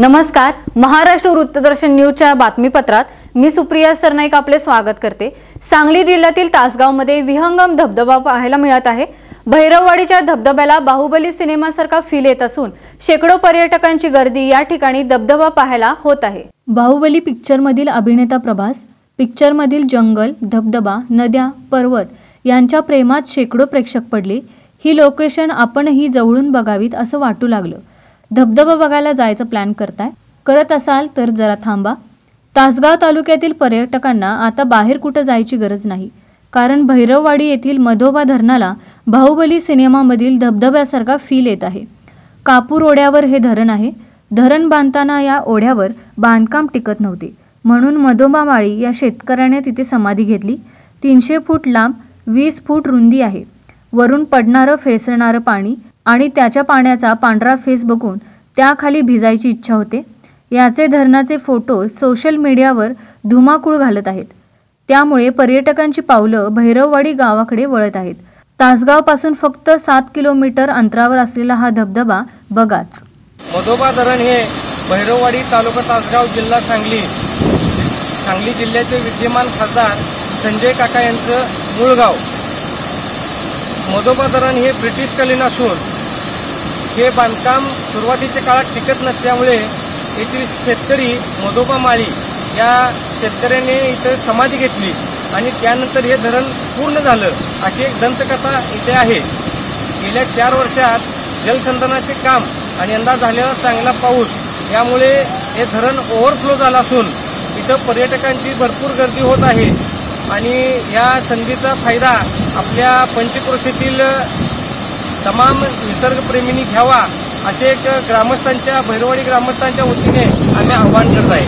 नमस्कार. महाराष्ट्र वृत्तदर्शन न्यूजच्या बातमीपत्रात मी सुप्रिया सरनाईक आपले स्वागत करते. सांगली जिल्ह्यातील तासगावमध्ये विहंगम धबधबा पाहायला मिळत आहे. भैरववाडीच्या धबधब्याला बाहुबली सिनेमासारखा फील येत असून शेकडो पर्यटकांची गर्दी या ठिकाणी धबधबा पाहायला होत आहे. बाहुबली पिक्चरमधील अभिनेता प्रभास पिक्चरमधील जंगल धबधबा नद्या पर्वत यांच्या प्रेमात शेकडो प्रेक्षक पडले. ही लोकेशन आपणही जवळून बघावीत असं वाटू लागलं. धबधबा बघायला जायचं प्लॅन करताय? करत असाल तर जरा थांबा. तासगाव तालुक्यातील पर्यटकांना आता बाहेर कुठं जायची गरज नाही. कारण भैरववाडी येथील मधोबा धरणाला बाहुबली सिनेमामधील धबधब्यासारखा फील येत आहे. कापूर ओढ्यावर हे धरण आहे. धरण बांधताना या ओढ्यावर बांधकाम टिकत नव्हते. म्हणून मधोबा माळी या शेतकऱ्याने तिथे समाधी घेतली. तीनशे फूट लांब वीस फूट रुंदी आहे. वरून पडणारं फेसणारं पाणी आणि त्याच्या पाण्याचा पांढरा फेस बघून त्याखाली भिजायची इच्छा होते. याचे धरणाचे फोटो सोशल मीडियावर धुमाकूळ घालत आहेत. त्यामुळे पर्यटकांची पावलं भैरववाडी गावाकडे वळत आहेत. तासगावपासून फक्त सात किलोमीटर अंतरावर असलेला हा धबधबा बघाच. मधोबा धरण हे भैरववाडी तालुका तासगाव जिल्हा सांगली सांगली जिल्ह्याचे विद्यमान खासदार संजय काका यांचं मूळ गाव. मधोबा धरण हे ब्रिटिशकालीन असून हे बांधकाम सुरुवातीच्या काळात टिकत नसल्यामुळे येथील शेतकरी मधोबा माळी या शेतकऱ्याने इथं समाधी घेतली आणि त्यानंतर हे धरण पूर्ण झालं अशी एक दंतकथा इथे आहे. गेल्या चार वर्षात जलसंधारणाचे काम आणि यंदा झालेला चांगला पाऊस यामुळे हे धरण ओव्हरफ्लो झालं असून इथं पर्यटकांची भरपूर गर्दी होत आहे. आणि या संधीचा फायदा आपल्या पंचक्रोशीतील तमाम निसर्गप्रेमींनी घ्यावा असे एक ग्रामस्थांच्या भैरवाडी ग्रामस्थांच्या वतीने आम्ही आवाहन करत आहे.